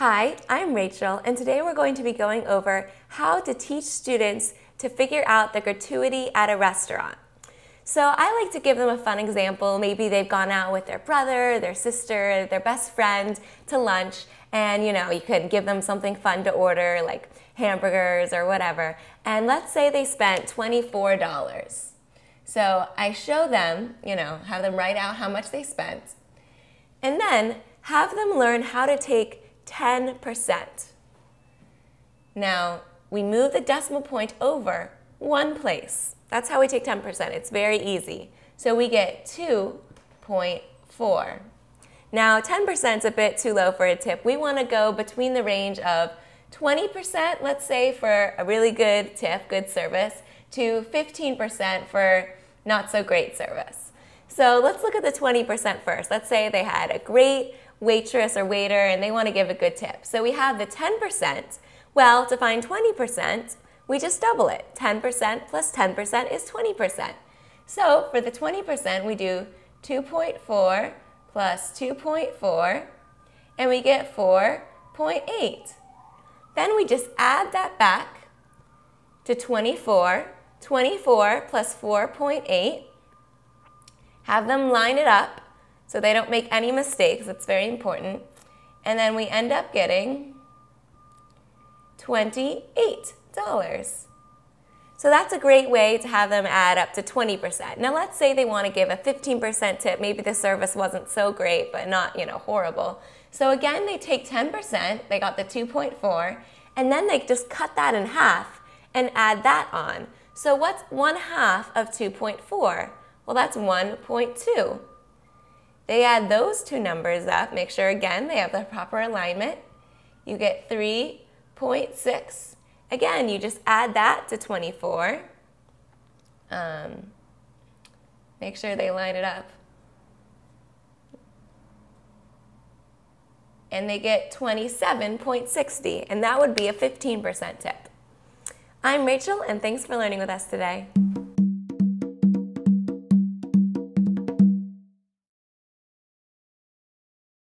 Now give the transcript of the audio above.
Hi, I'm Rachel, and today we're going to be going over how to teach students to figure out the gratuity at a restaurant. So I like to give them a fun example. Maybe they've gone out with their brother, their sister, their best friend to lunch, and you know, you could give them something fun to order like hamburgers or whatever. And let's say they spent $24. So I show them, you know, have them write out how much they spent, and then have them learn how to take 10%. Now, we move the decimal point over one place. That's how we take 10%. It's very easy. So we get 2.4. Now, 10% is a bit too low for a tip. We want to go between the range of 20%, let's say, for a really good tip, good service, to 15% for not so great service. So let's look at the 20% first. Let's say they had a great waitress or waiter and they want to give a good tip. So we have the 10%. Well, to find 20%, we just double it. 10% plus 10% is 20%. So for the 20%, we do 2.4 plus 2.4, and we get 4.8. Then we just add that back to 24. 24 plus 4.8. Have them line it up so they don't make any mistakes. It's very important. And then we end up getting $28. So that's a great way to have them add up to 20%. Now let's say they want to give a 15% tip. Maybe the service wasn't so great, but not, you know, horrible. So again, they take 10%, they got the 2.4, and then they just cut that in half and add that on. So what's 1 half of 2.4? Well, that's 1.2. They add those two numbers up, make sure again they have the proper alignment. You get 3.6. Again, you just add that to 24. Um, make sure they line it up. And they get 27.60, and that would be a 15% tip. I'm Rachel, and thanks for learning with us today.